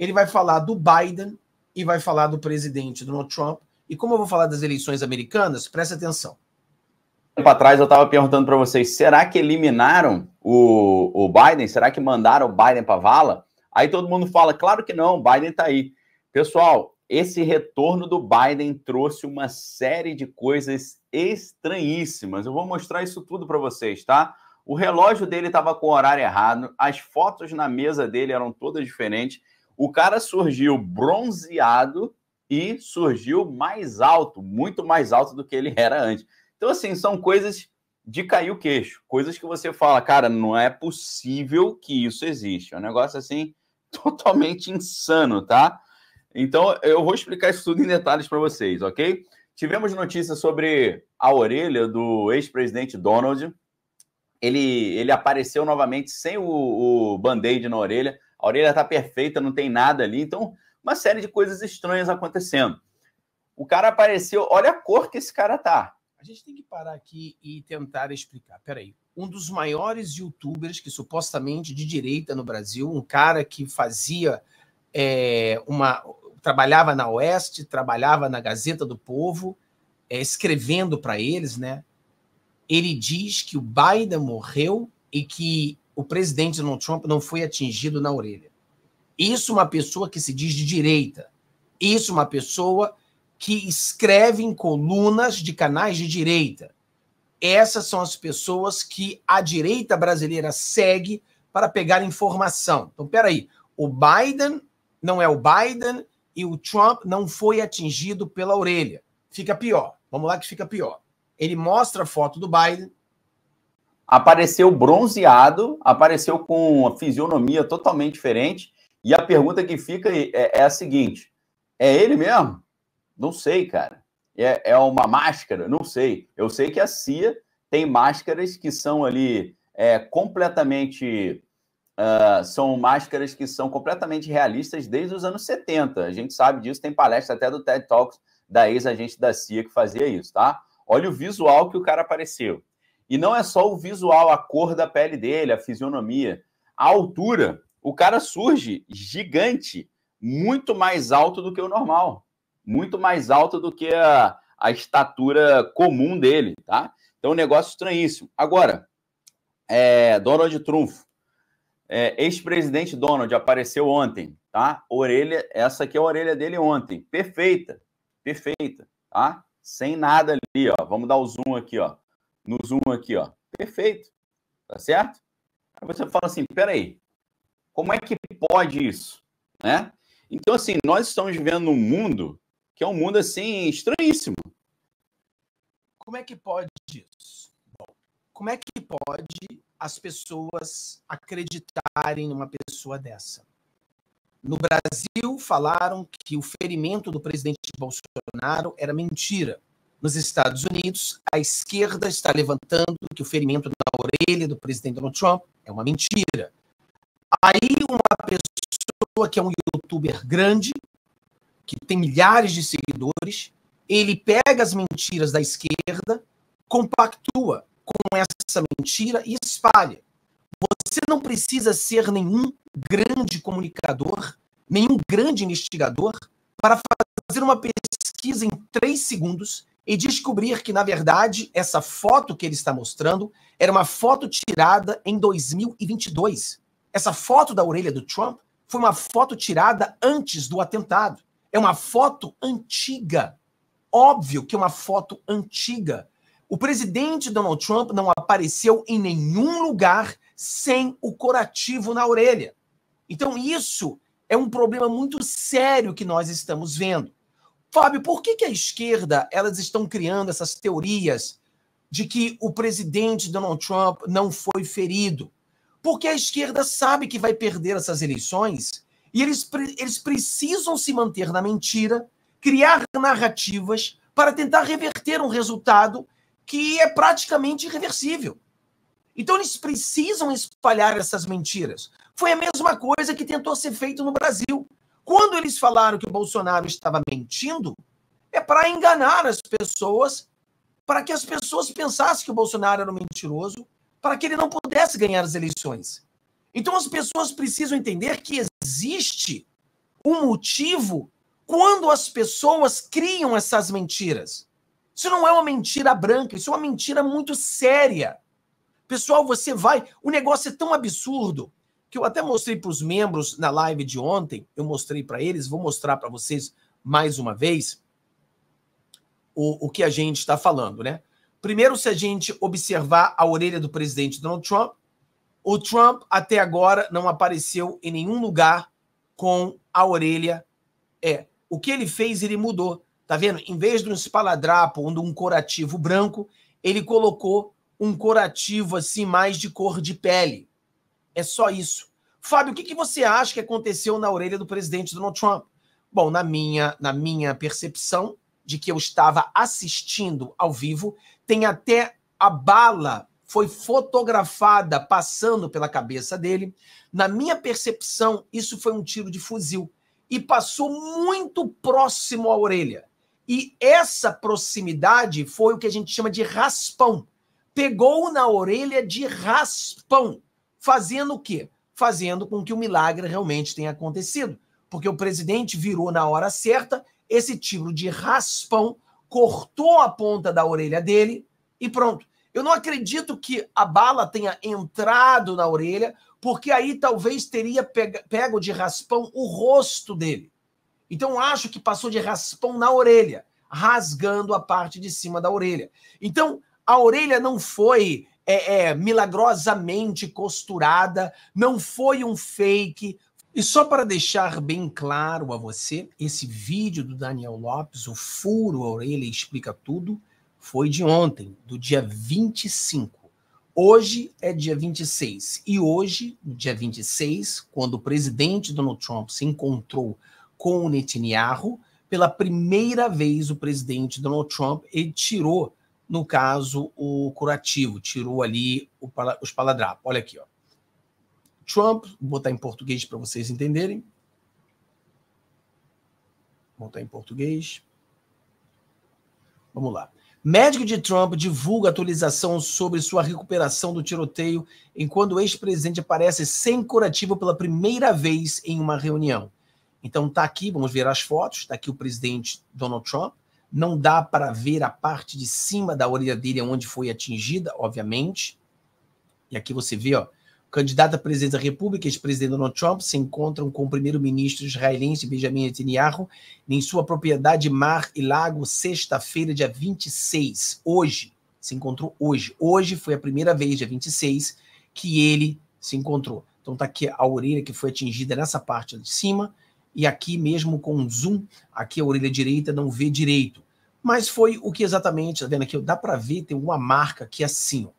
ele vai falar do Biden e vai falar do presidente Donald Trump. E como eu vou falar das eleições americanas, presta atenção. Tempo atrás eu estava perguntando para vocês: será que eliminaram o, o Biden? Será que mandaram o Biden para vala? Aí todo mundo fala: claro que não, o Biden está aí. Pessoal, esse retorno do Biden trouxe uma série de coisas estranhíssimas. Eu vou mostrar isso tudo para vocês, tá? O relógio dele estava com o horário errado, as fotos na mesa dele eram todas diferentes. O cara surgiu bronzeado e surgiu mais alto, muito mais alto do que ele era antes. Então, assim, são coisas de cair o queixo, coisas que você fala, cara, não é possível que isso exista. É um negócio assim totalmente insano, tá? Então, eu vou explicar isso tudo em detalhes para vocês, ok? Tivemos notícias sobre a orelha do ex-presidente Donald. Ele, ele apareceu novamente sem o, o band-aid na orelha. A orelha está perfeita, não tem nada ali. Então, uma série de coisas estranhas acontecendo. O cara apareceu, olha a cor que esse cara tá. A gente tem que parar aqui e tentar explicar. Peraí. Um dos maiores youtubers que supostamente de direita no Brasil, um cara que fazia é, uma trabalhava na Oeste, trabalhava na Gazeta do Povo, é, escrevendo para eles, né? Ele diz que o Biden morreu e que o presidente Donald Trump não foi atingido na orelha. Isso uma pessoa que se diz de direita. Isso uma pessoa que escreve em colunas de canais de direita. Essas são as pessoas que a direita brasileira segue para pegar informação. Então, peraí, o Biden não é o Biden e o Trump não foi atingido pela orelha. Fica pior. Vamos lá que fica pior. Ele mostra a foto do Biden. Apareceu bronzeado, apareceu com uma fisionomia totalmente diferente. E a pergunta que fica é, é a seguinte: é ele mesmo? Não sei, cara. É, é uma máscara? Não sei. Eu sei que a CIA tem máscaras que são ali é, completamente Uh, são máscaras que são completamente realistas desde os anos 70. A gente sabe disso, tem palestra até do TED Talks da ex-agente da CIA que fazia isso, tá? Olha o visual que o cara apareceu. E não é só o visual, a cor da pele dele, a fisionomia, a altura. O cara surge gigante, muito mais alto do que o normal, muito mais alto do que a, a estatura comum dele, tá? Então, um negócio estranhíssimo. Agora, é, Donald Trump, é, Ex-presidente Donald apareceu ontem, tá? Orelha, essa aqui é a orelha dele ontem. Perfeita, perfeita, tá? Sem nada ali, ó. Vamos dar o zoom aqui, ó. No zoom aqui, ó. Perfeito, tá certo? Aí você fala assim, peraí, como é que pode isso, né? Então, assim, nós estamos vivendo num mundo que é um mundo, assim, estranhíssimo. Como é que pode isso? Bom, como é que pode as pessoas acreditarem numa pessoa dessa. No Brasil, falaram que o ferimento do presidente Bolsonaro era mentira. Nos Estados Unidos, a esquerda está levantando que o ferimento na orelha do presidente Donald Trump é uma mentira. Aí, uma pessoa que é um youtuber grande, que tem milhares de seguidores, ele pega as mentiras da esquerda, compactua com essa mentira e espalha. Você não precisa ser nenhum grande comunicador, nenhum grande investigador para fazer uma pesquisa em três segundos e descobrir que, na verdade, essa foto que ele está mostrando era uma foto tirada em 2022. Essa foto da orelha do Trump foi uma foto tirada antes do atentado. É uma foto antiga. Óbvio que é uma foto antiga. O presidente Donald Trump não apareceu em nenhum lugar sem o curativo na orelha. Então, isso é um problema muito sério que nós estamos vendo. Fábio, por que, que a esquerda elas estão criando essas teorias de que o presidente Donald Trump não foi ferido? Porque a esquerda sabe que vai perder essas eleições e eles, eles precisam se manter na mentira, criar narrativas para tentar reverter um resultado que é praticamente irreversível. Então eles precisam espalhar essas mentiras. Foi a mesma coisa que tentou ser feito no Brasil. Quando eles falaram que o Bolsonaro estava mentindo, é para enganar as pessoas, para que as pessoas pensassem que o Bolsonaro era um mentiroso, para que ele não pudesse ganhar as eleições. Então as pessoas precisam entender que existe um motivo quando as pessoas criam essas mentiras. Isso não é uma mentira branca, isso é uma mentira muito séria. Pessoal, você vai. O negócio é tão absurdo que eu até mostrei para os membros na live de ontem. Eu mostrei para eles, vou mostrar para vocês mais uma vez o, o que a gente está falando, né? Primeiro, se a gente observar a orelha do presidente Donald Trump, o Trump até agora não apareceu em nenhum lugar com a orelha. É, o que ele fez, ele mudou. Tá vendo? Em vez de um espaladrapo ou de um corativo branco, ele colocou um corativo assim mais de cor de pele. É só isso. Fábio, o que, que você acha que aconteceu na orelha do presidente Donald Trump? Bom, na minha, na minha percepção, de que eu estava assistindo ao vivo, tem até a bala foi fotografada passando pela cabeça dele. Na minha percepção, isso foi um tiro de fuzil e passou muito próximo à orelha. E essa proximidade foi o que a gente chama de raspão. Pegou na orelha de raspão, fazendo o quê? Fazendo com que o milagre realmente tenha acontecido. Porque o presidente virou na hora certa, esse tiro de raspão cortou a ponta da orelha dele e pronto. Eu não acredito que a bala tenha entrado na orelha, porque aí talvez teria pego de raspão o rosto dele. Então acho que passou de raspão na orelha, rasgando a parte de cima da orelha. Então a orelha não foi é, é, milagrosamente costurada, não foi um fake. E só para deixar bem claro a você, esse vídeo do Daniel Lopes, o furo a orelha explica tudo, foi de ontem, do dia 25. Hoje é dia 26. E hoje, dia 26, quando o presidente Donald Trump se encontrou com o Netanyahu, pela primeira vez o presidente Donald Trump ele tirou, no caso, o curativo, tirou ali os paladrapos. Olha aqui, ó. Trump, vou botar em português para vocês entenderem. Vou botar em português. Vamos lá. Médico de Trump divulga atualização sobre sua recuperação do tiroteio enquanto o ex-presidente aparece sem curativo pela primeira vez em uma reunião. Então tá aqui, vamos ver as fotos, tá aqui o presidente Donald Trump. Não dá para ver a parte de cima da orelha dele onde foi atingida, obviamente. E aqui você vê, ó, candidato a presidente da República, ex-presidente Donald Trump, se encontram com o primeiro-ministro israelense Benjamin Netanyahu em sua propriedade Mar e Lago, sexta-feira, dia 26. Hoje, se encontrou hoje. Hoje foi a primeira vez, dia 26, que ele se encontrou. Então tá aqui a orelha que foi atingida nessa parte de cima, e aqui mesmo com zoom, aqui a orelha direita não vê direito. Mas foi o que exatamente, tá vendo aqui? Dá para ver, tem uma marca aqui assim, ó.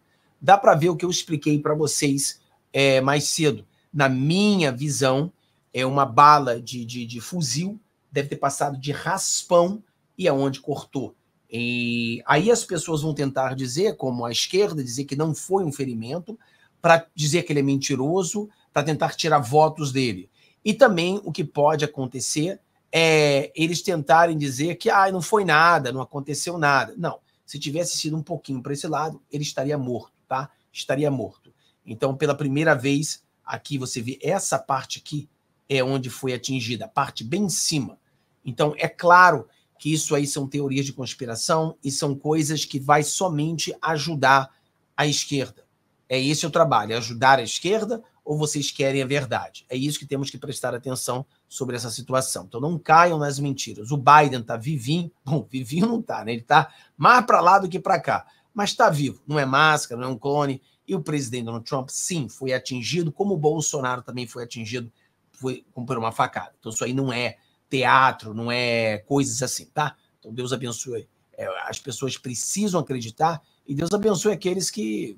Dá para ver o que eu expliquei para vocês é, mais cedo. Na minha visão, é uma bala de, de, de fuzil, deve ter passado de raspão e aonde é cortou. E aí as pessoas vão tentar dizer, como a esquerda, dizer que não foi um ferimento, para dizer que ele é mentiroso, para tentar tirar votos dele. E também o que pode acontecer é eles tentarem dizer que ah, não foi nada, não aconteceu nada. Não. Se tivesse sido um pouquinho para esse lado, ele estaria morto, tá? Estaria morto. Então, pela primeira vez, aqui você vê essa parte aqui é onde foi atingida, a parte bem em cima. Então, é claro que isso aí são teorias de conspiração e são coisas que vai somente ajudar a esquerda. É esse o trabalho, é ajudar a esquerda ou vocês querem a verdade? É isso que temos que prestar atenção sobre essa situação. Então não caiam nas mentiras. O Biden tá vivinho, bom, vivinho não tá, né? Ele tá mais para lá do que para cá, mas está vivo. Não é máscara, não é um clone, e o presidente Donald Trump, sim, foi atingido, como o Bolsonaro também foi atingido foi, por uma facada. Então, isso aí não é teatro, não é coisas assim, tá? Então, Deus abençoe. É, as pessoas precisam acreditar e Deus abençoe aqueles que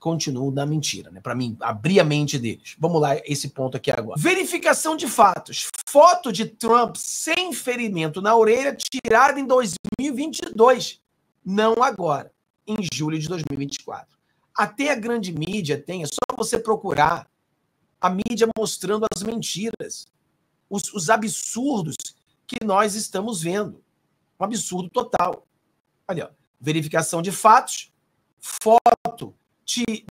continuam na mentira, né? Para mim, abrir a mente deles. Vamos lá, esse ponto aqui agora. Verificação de fatos. Foto de Trump sem ferimento na orelha tirada em 2022, não agora, em julho de 2024. Até a grande mídia tem, é só você procurar a mídia mostrando as mentiras, os, os absurdos que nós estamos vendo. Um absurdo total. Olha, ó, verificação de fatos, foto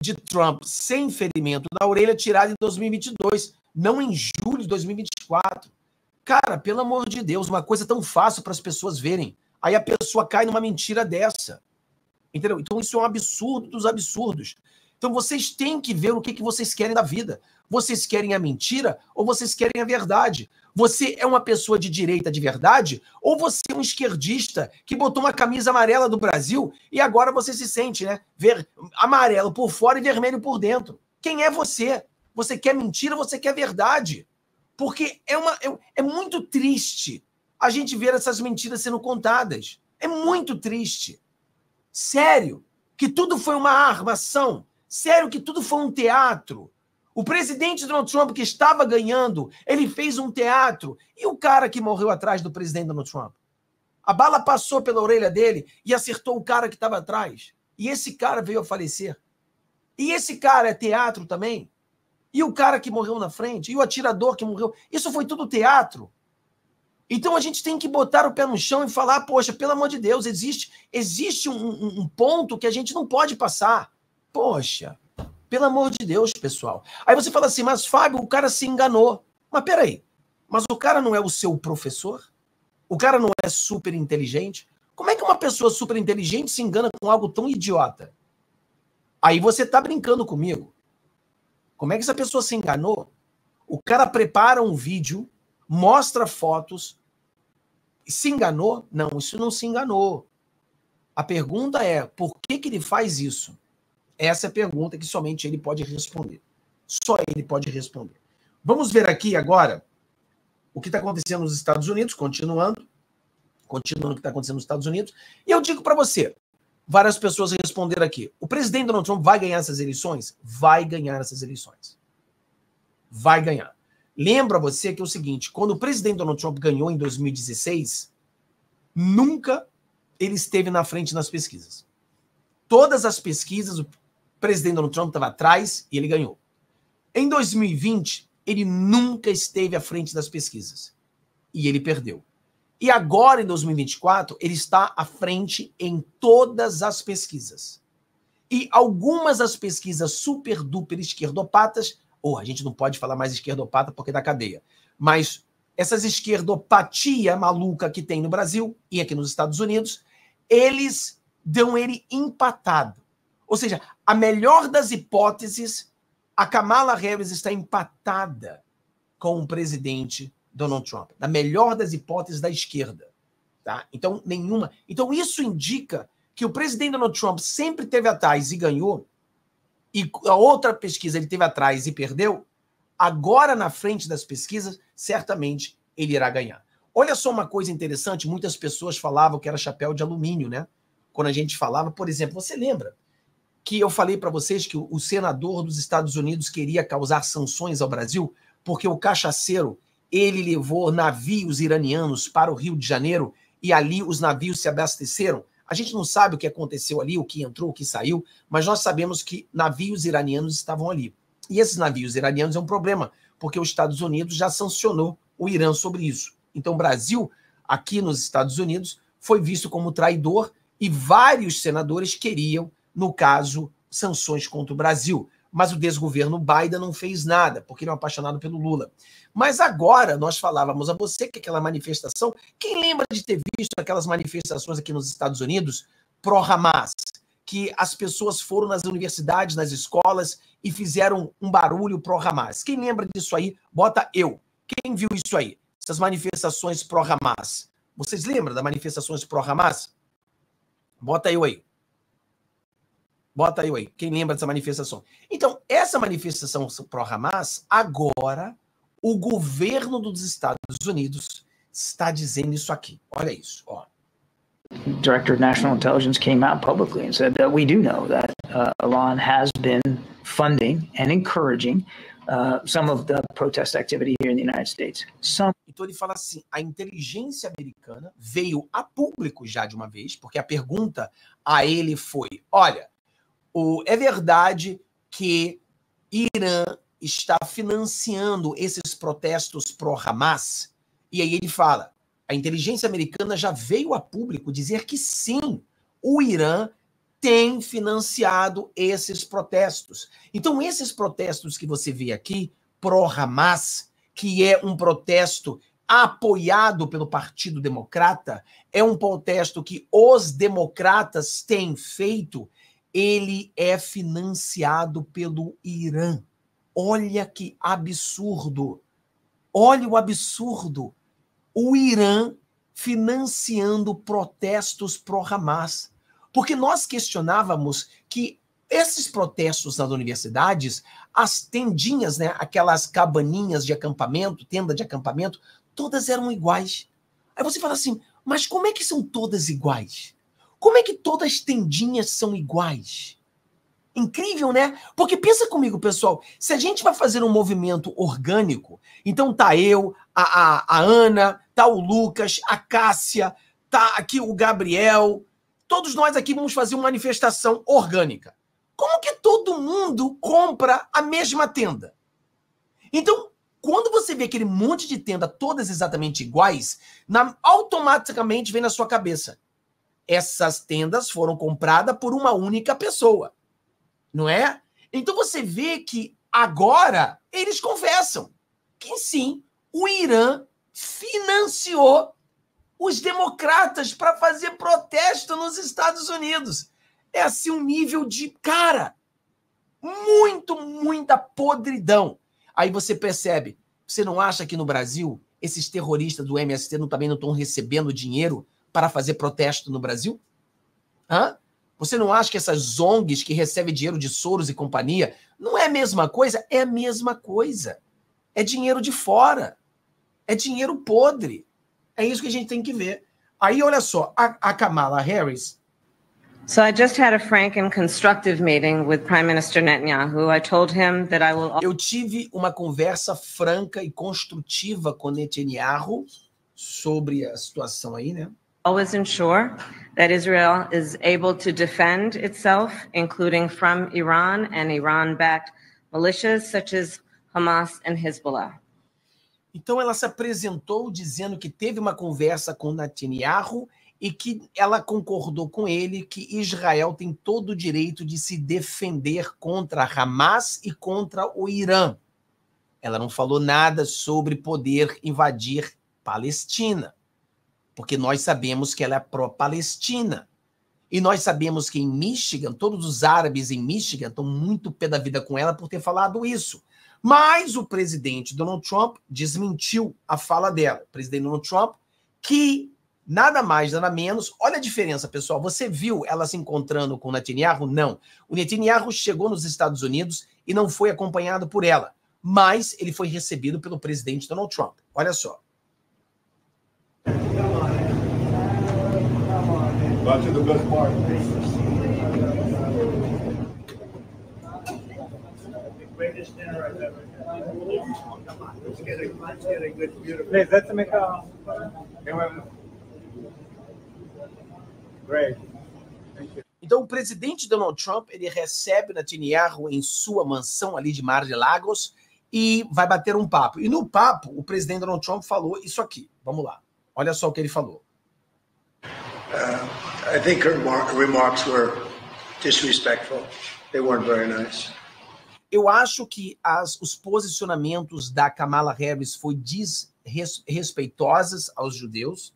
de Trump sem ferimento na orelha tirada em 2022, não em julho de 2024. Cara, pelo amor de Deus, uma coisa tão fácil para as pessoas verem. Aí a pessoa cai numa mentira dessa. Entendeu? Então isso é um absurdo dos absurdos. Então vocês têm que ver o que, que vocês querem da vida. Vocês querem a mentira ou vocês querem a verdade? Você é uma pessoa de direita de verdade ou você é um esquerdista que botou uma camisa amarela do Brasil e agora você se sente, né? Ver amarelo por fora e vermelho por dentro. Quem é você? Você quer mentira ou você quer verdade? Porque é, uma, é, é muito triste a gente ver essas mentiras sendo contadas. É muito triste. Sério, que tudo foi uma armação. Sério, que tudo foi um teatro. O presidente Donald Trump, que estava ganhando, ele fez um teatro. E o cara que morreu atrás do presidente Donald Trump? A bala passou pela orelha dele e acertou o cara que estava atrás. E esse cara veio a falecer. E esse cara é teatro também? E o cara que morreu na frente? E o atirador que morreu? Isso foi tudo teatro. Então a gente tem que botar o pé no chão e falar, poxa, pelo amor de Deus, existe, existe um, um, um ponto que a gente não pode passar. Poxa, pelo amor de Deus, pessoal. Aí você fala assim, mas Fábio, o cara se enganou. Mas peraí, mas o cara não é o seu professor? O cara não é super inteligente? Como é que uma pessoa super inteligente se engana com algo tão idiota? Aí você tá brincando comigo. Como é que essa pessoa se enganou? O cara prepara um vídeo, mostra fotos, se enganou? Não, isso não se enganou. A pergunta é, por que, que ele faz isso? Essa é a pergunta que somente ele pode responder. Só ele pode responder. Vamos ver aqui agora o que está acontecendo nos Estados Unidos, continuando. Continuando o que está acontecendo nos Estados Unidos. E eu digo para você, várias pessoas responderam aqui. O presidente Donald Trump vai ganhar essas eleições? Vai ganhar essas eleições. Vai ganhar. Lembra você que é o seguinte: quando o presidente Donald Trump ganhou em 2016, nunca ele esteve na frente nas pesquisas. Todas as pesquisas, presidente Donald Trump estava atrás e ele ganhou. Em 2020, ele nunca esteve à frente das pesquisas e ele perdeu. E agora, em 2024, ele está à frente em todas as pesquisas. E algumas das pesquisas super duper esquerdopatas, ou oh, a gente não pode falar mais esquerdopata porque é da cadeia, mas essas esquerdopatia maluca que tem no Brasil e aqui nos Estados Unidos, eles dão ele empatado. Ou seja, a melhor das hipóteses, a Kamala Harris está empatada com o presidente Donald Trump, na melhor das hipóteses da esquerda, tá? Então nenhuma. Então isso indica que o presidente Donald Trump sempre teve atrás e ganhou, e a outra pesquisa ele teve atrás e perdeu. Agora na frente das pesquisas, certamente ele irá ganhar. Olha só uma coisa interessante, muitas pessoas falavam que era chapéu de alumínio, né? Quando a gente falava, por exemplo, você lembra que eu falei para vocês que o senador dos Estados Unidos queria causar sanções ao Brasil porque o cachaceiro ele levou navios iranianos para o Rio de Janeiro e ali os navios se abasteceram. A gente não sabe o que aconteceu ali, o que entrou, o que saiu, mas nós sabemos que navios iranianos estavam ali. E esses navios iranianos é um problema, porque os Estados Unidos já sancionou o Irã sobre isso. Então, o Brasil, aqui nos Estados Unidos, foi visto como traidor e vários senadores queriam, no caso, sanções contra o Brasil mas o desgoverno Biden não fez nada, porque ele é um apaixonado pelo Lula. Mas agora nós falávamos a você que aquela manifestação, quem lembra de ter visto aquelas manifestações aqui nos Estados Unidos pró-Hamas, que as pessoas foram nas universidades, nas escolas e fizeram um barulho pró-Hamas. Quem lembra disso aí? Bota eu. Quem viu isso aí? Essas manifestações pró-Hamas. Vocês lembram das manifestações pró-Hamas? Bota eu aí. Bota aí, aí, quem lembra dessa manifestação. Então, essa manifestação pró-Hamas, agora, o governo dos Estados Unidos está dizendo isso aqui. Olha isso, ó. Director of National Intelligence came out publicly and said that we do know that uh, Iran has been funding and encouraging uh, some of the protest activity here in the United States. Some... Então ele fala assim: a inteligência americana veio a público já de uma vez, porque a pergunta a ele foi: olha, o, é verdade que Irã está financiando esses protestos pró-Hamas. E aí ele fala: a inteligência americana já veio a público dizer que sim, o Irã tem financiado esses protestos. Então, esses protestos que você vê aqui, pró-Hamas, que é um protesto apoiado pelo Partido Democrata, é um protesto que os democratas têm feito, ele é financiado pelo Irã. Olha que absurdo. Olha o absurdo. O Irã financiando protestos pró-Hamas. Porque nós questionávamos que esses protestos nas universidades, as tendinhas, né, aquelas cabaninhas de acampamento, tenda de acampamento, todas eram iguais. Aí você fala assim, mas como é que são todas iguais? Como é que todas as tendinhas são iguais? Incrível, né? Porque pensa comigo, pessoal, se a gente vai fazer um movimento orgânico, então tá eu, a, a, a Ana, tá o Lucas, a Cássia, tá aqui o Gabriel, todos nós aqui vamos fazer uma manifestação orgânica. Como que todo mundo compra a mesma tenda? Então, quando você vê aquele monte de tenda todas exatamente iguais, na, automaticamente vem na sua cabeça. Essas tendas foram compradas por uma única pessoa. Não é? Então você vê que agora eles confessam que sim, o Irã financiou os democratas para fazer protesto nos Estados Unidos é assim um nível de cara muito, muita podridão. Aí você percebe, você não acha que no Brasil esses terroristas do MST não, também não estão recebendo dinheiro para fazer protesto no Brasil? Hã? Você não acha que essas ONGs que recebem dinheiro de Soros e companhia não é a mesma coisa? É a mesma coisa. É dinheiro de fora. É dinheiro podre. É isso que a gente tem que ver. Aí, olha só, a, a Kamala Harris, So I just had a frank and constructive meeting with Prime Minister Netanyahu. I told him that I will Eu tive uma conversa franca e construtiva com Netanyahu sobre a situação aí, né? Always ensure that Israel is able to defend itself, including from Iran and Iran-backed militias such as Hamas and Hezbollah. Então ela se apresentou dizendo que teve uma conversa com Netanyahu e que ela concordou com ele que Israel tem todo o direito de se defender contra Hamas e contra o Irã. Ela não falou nada sobre poder invadir Palestina, porque nós sabemos que ela é pró-Palestina. E nós sabemos que em Michigan, todos os árabes em Michigan estão muito pé da vida com ela por ter falado isso. Mas o presidente Donald Trump desmentiu a fala dela. O presidente Donald Trump, que Nada mais, nada menos. Olha a diferença, pessoal. Você viu ela se encontrando com o Netanyahu? Não. O Netanyahu chegou nos Estados Unidos e não foi acompanhado por ela, mas ele foi recebido pelo presidente Donald Trump. Olha só. Please, let's make a. Então, o presidente Donald Trump ele recebe Netanyahu em sua mansão ali de Mar de Lagos e vai bater um papo. E no papo, o presidente Donald Trump falou isso aqui. Vamos lá. Olha só o que ele falou. Uh, I think her remarks were disrespectful. They weren't very nice. Eu acho que as, os posicionamentos da Kamala Harris foi desrespeitosos aos judeus.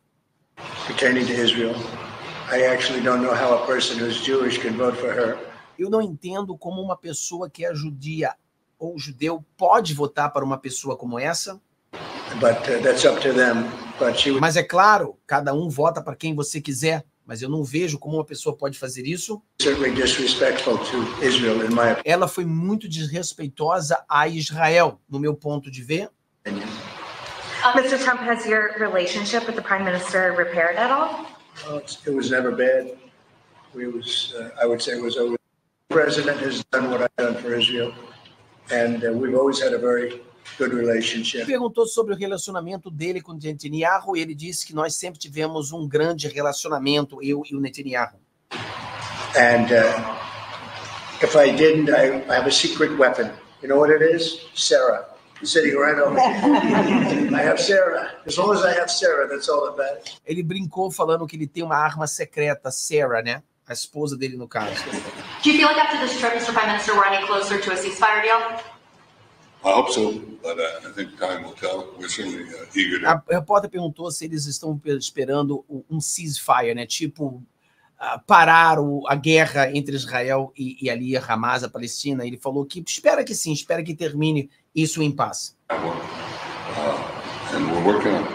Pertaining to Israel. I actually don't know how a person who's Jewish can vote for her. Eu não entendo como uma pessoa que é judia ou judeu pode votar para uma pessoa como essa. But uh, that's up to them. But she Mas é claro, cada um vota para quem você quiser, mas eu não vejo como uma pessoa pode fazer isso. certainly disrespectful to Israel, in my Ela foi muito desrespeitosa a Israel, no meu ponto de ver. Uh, Mr. Trump, has your relationship with the prime minister repaired at all? Uh, it's- It was never bad. We was, uh, I would say it was always, the president has done what I've done for Israel. And uh, we've always had a very good relationship. Perguntou sobre o relacionamento dele com Netanyahu e ele disse que nós sempre tivemos um grande relacionamento, eu e o Netanyahu. And uh, if I didn't, I, I have a secret weapon. You know what it is? Sarah. Sitting right over here. I have Sarah. As long as I have Sarah, that's all that matters. Ele brincou falando que ele tem uma arma secreta, Sarah, né? A esposa dele, no caso. Do you feel like after this trip, Mr. Prime Minister, we're any closer to a ceasefire deal? I hope so, but uh, I think time will tell. We're certainly uh, eager to. A repórter perguntou se eles estão esperando um ceasefire, né? Tipo, uh, parar o, a guerra entre Israel e, e ali a Hamas, a Palestina. Ele falou que espera que sim, espera que termine isso em paz. Uh, and we're working on it.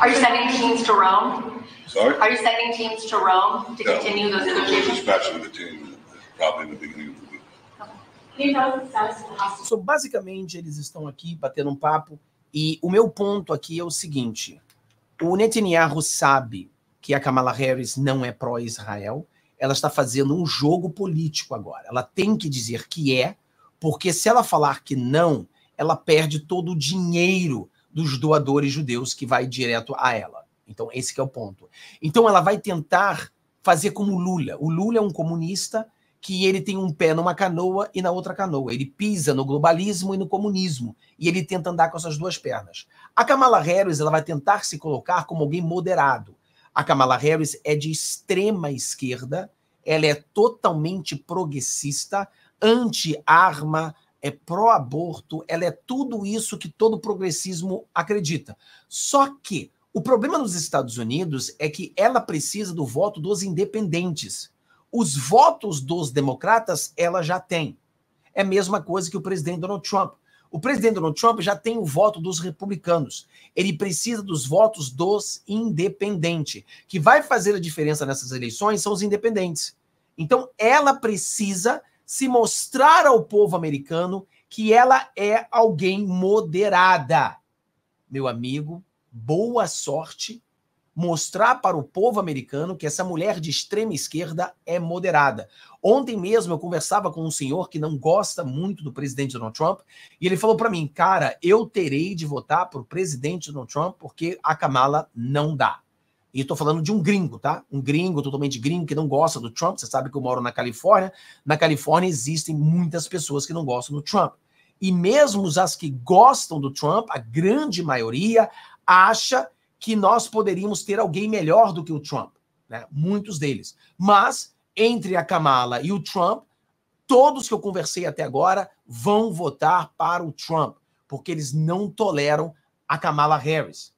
Are you sending teams to Rome? Sorry? Are you sending teams to Rome to No. continue those negotiations? dispatching the team uh, probably in the beginning of So, basicamente, eles estão aqui batendo um papo. E o meu ponto aqui é o seguinte: o Netanyahu sabe que a Kamala Harris não é pró-Israel. Ela está fazendo um jogo político agora. Ela tem que dizer que é, porque se ela falar que não, ela perde todo o dinheiro dos doadores judeus que vai direto a ela. Então, esse é o ponto. Então, ela vai tentar fazer como Lula. O Lula é um comunista que ele tem um pé numa canoa e na outra canoa. Ele pisa no globalismo e no comunismo. E ele tenta andar com essas duas pernas. A Kamala Harris ela vai tentar se colocar como alguém moderado. A Kamala Harris é de extrema esquerda, ela é totalmente progressista, anti-arma, é pró-aborto, ela é tudo isso que todo progressismo acredita. Só que o problema nos Estados Unidos é que ela precisa do voto dos independentes. Os votos dos democratas ela já tem. É a mesma coisa que o presidente Donald Trump. O presidente Donald Trump já tem o voto dos republicanos. Ele precisa dos votos dos independentes. Que vai fazer a diferença nessas eleições são os independentes. Então, ela precisa se mostrar ao povo americano que ela é alguém moderada. Meu amigo, boa sorte mostrar para o povo americano que essa mulher de extrema esquerda é moderada. Ontem mesmo eu conversava com um senhor que não gosta muito do presidente Donald Trump e ele falou para mim, cara, eu terei de votar para o presidente Donald Trump porque a Kamala não dá. E estou falando de um gringo, tá? Um gringo, totalmente gringo, que não gosta do Trump. Você sabe que eu moro na Califórnia. Na Califórnia existem muitas pessoas que não gostam do Trump. E mesmo as que gostam do Trump, a grande maioria acha que nós poderíamos ter alguém melhor do que o Trump, né? Muitos deles. Mas entre a Kamala e o Trump, todos que eu conversei até agora vão votar para o Trump, porque eles não toleram a Kamala Harris.